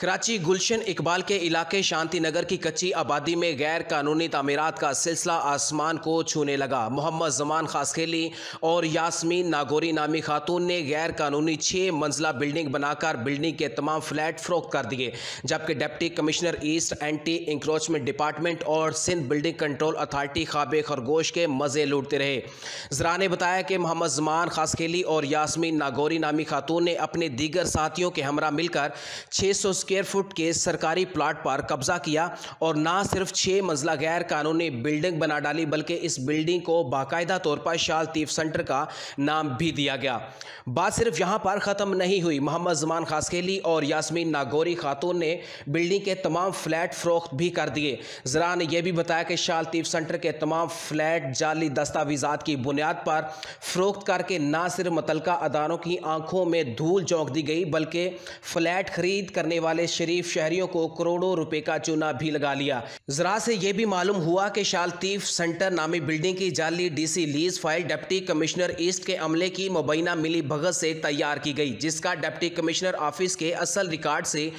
कराची गुलशन इकबाल के इलाके शांति नगर की कच्ची आबादी में गैर कानूनी तमीरत का सिलसिला आसमान को छूने लगा। मोहम्मद जमान खासखेली और यासमीन नागोरी नामी खातून ने गैर कानूनी छः मंजिला बिल्डिंग बनाकर बिल्डिंग के तमाम फ्लैट फ़रोख्त कर दिए, जबकि deputy commissioner east anti encroachment department और सिंध बिल्डिंग कंट्रोल अथार्टी खाबे खरगोश के मज़े लूटते रहे। जरा ने बताया कि मोहम्मद जमान खासखेली और यासमीन नागोरी नामी खातून ने अपने दीगर साथियों के हमरा मिलकर छः सौ स्क्वेयर फुट के सरकारी प्लाट पर कब्जा किया और ना सिर्फ़ छः मंजिला गैर कानूनी बिल्डिंग बना डाली, बल्कि इस बिल्डिंग को बाकायदा तौर पर शाल तीफ सेंटर का नाम भी दिया गया। बात सिर्फ़ यहाँ पर ख़त्म नहीं हुई। मोहम्मद जमान खासकेली और यासमीन नागौरी खातून ने बिल्डिंग के तमाम फ्लैट फ़रोख्त भी कर दिए। ज़रा ने यह भी बताया कि शाल तीफ सेंटर के तमाम फ्लैट जाली दस्तावेज़ात की बुनियाद पर फ़रोख्त करके ना सिर्फ़ मुतलका अदारों की आँखों में धूल झोंक दी गई, बल्कि फ्लैट खरीद करने वाले शरीफ शहरियों को करोड़ों रुपए का चूना भी लगा लिया। जरा से यह भी मालूम हुआ कि शालतीफ सेंटर नामी बिल्डिंग की जाली DC lease file deputy commissioner east के अमले की मुबैना मिली भगत से तैयार की गई, जिसका डिप्टी कमिश्नर ऑफ़िस के असल रिकॉर्ड से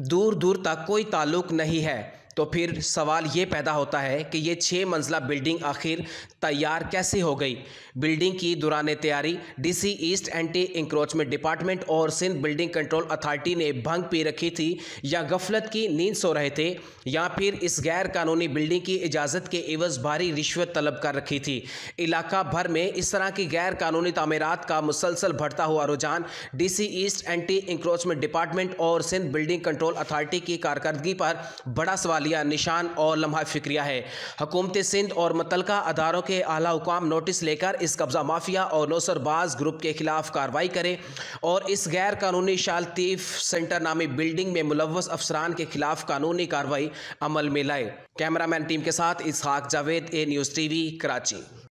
दूर दूर तक कोई ताल्लुक नहीं है। तो फिर सवाल ये पैदा होता है कि ये छः मंजिला बिल्डिंग आखिर तैयार कैसे हो गई? बिल्डिंग की दौरान तैयारी DC east anti encroachment department और सिंध बिल्डिंग कंट्रोल अथॉरिटी ने भंग पी रखी थी या गफलत की नींद सो रहे थे या फिर इस गैर कानूनी बिल्डिंग की इजाज़त के एवज भारी रिश्वत तलब कर रखी थी। इलाका भर में इस तरह की गैर कानूनी तमीरत का मुसलसल बढ़ता हुआ रुझान D east anti encroachment department और सिंध बिल्डिंग कंट्रोल अथॉरिटी की कारकर्दगी पर बड़ा सवाल सवालिया निशान और लम्हा फिक्रिया है। हकूमत सिंध और मुतलका अदारों के अला हुकाम नोटिस लेकर इस कब्ज़ा माफिया और नौसरबाज ग्रुप के खिलाफ कार्रवाई करें और इस गैर कानूनी शालतीफ सेंटर नामी बिल्डिंग में मुलवस अफसरान के खिलाफ कानूनी कार्रवाई अमल में लाए। कैमरा मैन टीम के साथ Ishaq Javed, A News TV we Karachi.